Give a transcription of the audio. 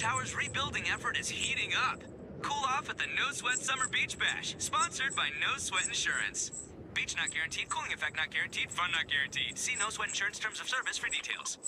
Tower's rebuilding effort is heating up. Cool off at the No Sweat Summer Beach Bash, sponsored by No Sweat Insurance. Beach not guaranteed, cooling effect not guaranteed, fun not guaranteed. See No Sweat Insurance terms of service for details.